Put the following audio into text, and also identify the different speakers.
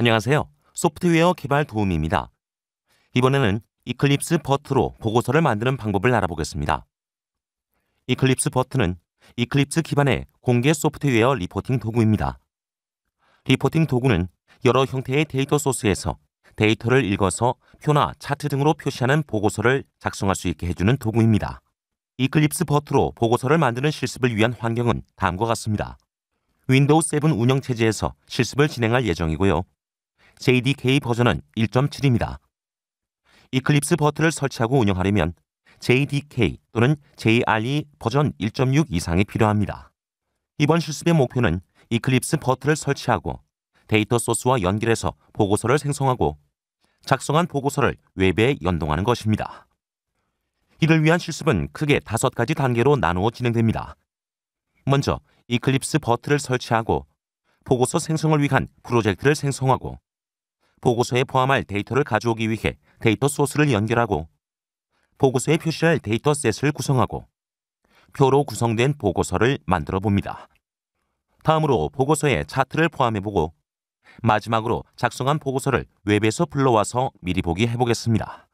Speaker 1: 안녕하세요. 소프트웨어 개발 도우미입니다. 이번에는 Eclipse BIRT로 보고서를 만드는 방법을 알아보겠습니다. Eclipse BIRT는 Eclipse 기반의 공개 소프트웨어 reporting 도구입니다. reporting 도구는 여러 형태의 데이터 소스에서 데이터를 읽어서 표나 차트 등으로 표시하는 보고서를 작성할 수 있게 해주는 도구입니다. Eclipse BIRT로 보고서를 만드는 실습을 위한 환경은 다음과 같습니다. 윈도우 7 운영체제에서 실습을 진행할 예정이고요. JDK 버전은 1.7입니다. Eclipse BIRT를 설치하고 운영하려면 JDK 또는 JRE 버전 1.6 이상이 필요합니다. 이번 실습의 목표는 Eclipse BIRT를 설치하고 데이터 소스와 연결해서 보고서를 생성하고 작성한 보고서를 웹에 연동하는 것입니다. 이를 위한 실습은 크게 다섯 가지 단계로 나누어 진행됩니다. 먼저 Eclipse BIRT를 설치하고 보고서 생성을 위한 프로젝트를 생성하고 보고서에 포함할 데이터를 가져오기 위해 데이터 소스를 연결하고 보고서에 표시할 데이터 set을 구성하고 표로 구성된 보고서를 만들어 봅니다. 다음으로 보고서에 차트를 포함해 보고 마지막으로 작성한 보고서를 웹에서 불러와서 미리 보기 해보겠습니다.